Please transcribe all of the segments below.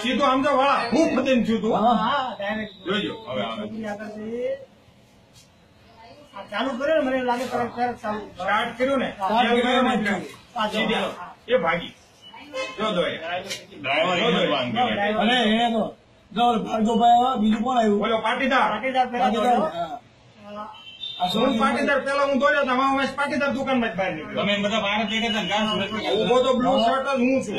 સીધું આમ તો વાળા હું ફતીને છું તું હા. હા ડાયરેક્ટ જોજો હવે આવે ચાલુ કર્યો ને મને લાગે તરત તરત ચાલુ. સ્ટાર્ટ કર્યું ને? એ. સીધી ભાગી. જો દો ડ્રાઈવર. અને એને તો. જો ભાર્ગવભાઈ આવ્યા બીજું કોણ આવ્યું? બોલો પાટીદાર. પાટીદાર પેલા પાટીદાર, દોડ્યો. હા. આ હું પાટીદાર પેલા હું દોડ્યો હવે પાટીદાર દુકાનમાં જ બહાર નીકળ્યો. તમે બધા બહાર જ? ઊભો તો બ્લુ શર્ટ જ હું છું.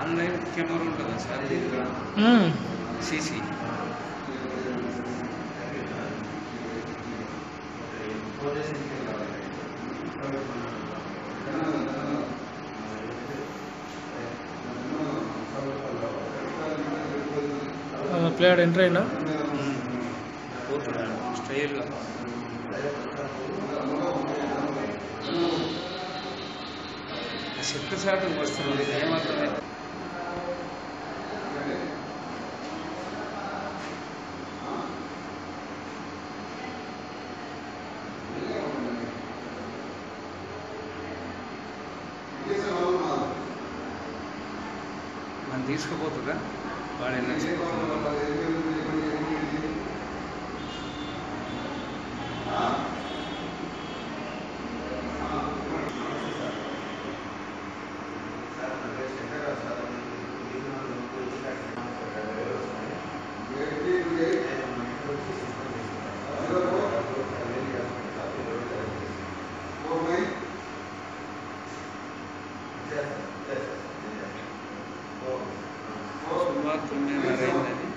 ఆన్లైన్ కెమెరా ఉంటుంది? సార్ ఇది సీసీ. ప్లేయర్ ఎంటర్ అయినా పోతున్నాడు స్టైల్గా చెక్క శాతం వస్తుంది. ఏమాత్రమే తీసుకుపోతుందా? వాడు Fortuna, Reina de